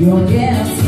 Your guess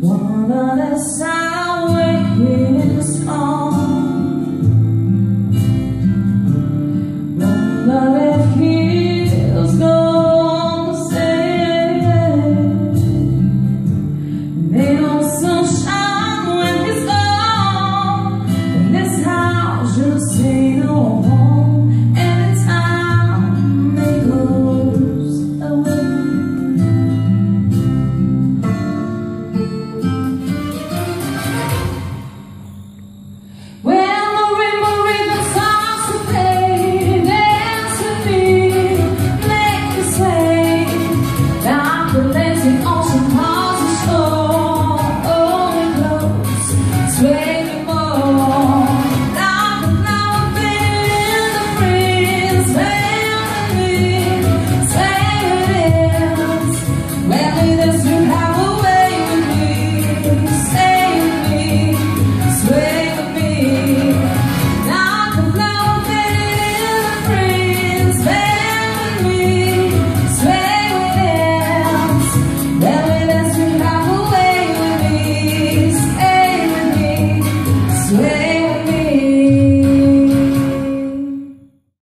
One of us sound on.